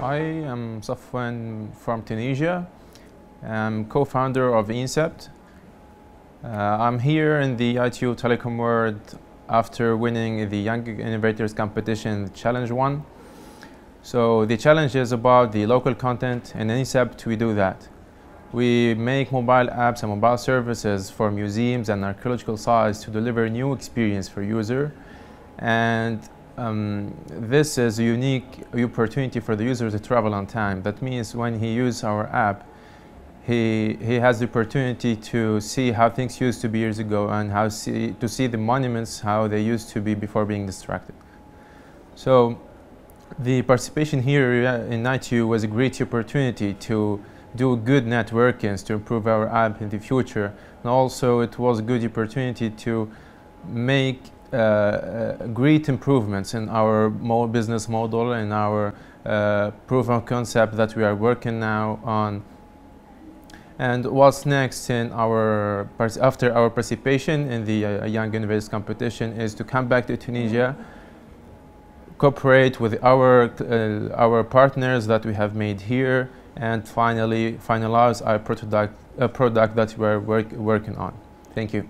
I am Safouan from Tunisia. I'm co-founder of Incept. Uh, I'm here in the ITU Telecom World after winning the Young Innovators Competition Challenge 1. So the challenge is about the local content and in Incept we do that. We make mobile apps and mobile services for museums and archaeological sites to deliver new experience for user and um, this is a unique opportunity for the user to travel on time. That means when he uses our app, he, he has the opportunity to see how things used to be years ago and how see, to see the monuments, how they used to be before being distracted. So the participation here in ITU was a great opportunity to do good networking to improve our app in the future. And also it was a good opportunity to make great improvements in our business model and our uh, proof of concept that we are working now on. And what's next in our after our participation in the uh, Young Innovators competition is to come back to Tunisia, cooperate with our uh, our partners that we have made here, and finally finalize our product a product that we are work, working on. Thank you.